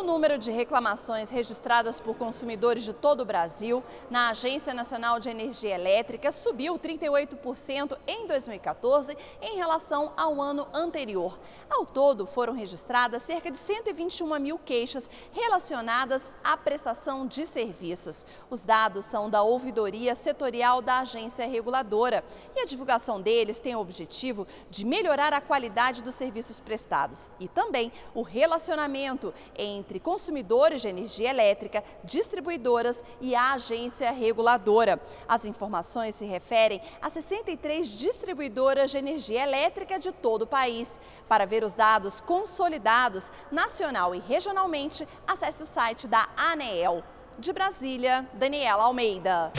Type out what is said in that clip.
O número de reclamações registradas por consumidores de todo o Brasil na Agência Nacional de Energia Elétrica subiu 38% em 2014 em relação ao ano anterior. Ao todo, foram registradas cerca de 121 mil queixas relacionadas à prestação de serviços. Os dados são da Ouvidoria Setorial da Agência Reguladora e a divulgação deles tem o objetivo de melhorar a qualidade dos serviços prestados e também o relacionamento entre entre consumidores de energia elétrica, distribuidoras e a agência reguladora. As informações se referem a 63 distribuidoras de energia elétrica de todo o país. Para ver os dados consolidados, nacional e regionalmente, acesse o site da ANEEL. De Brasília, Daniela Almeida.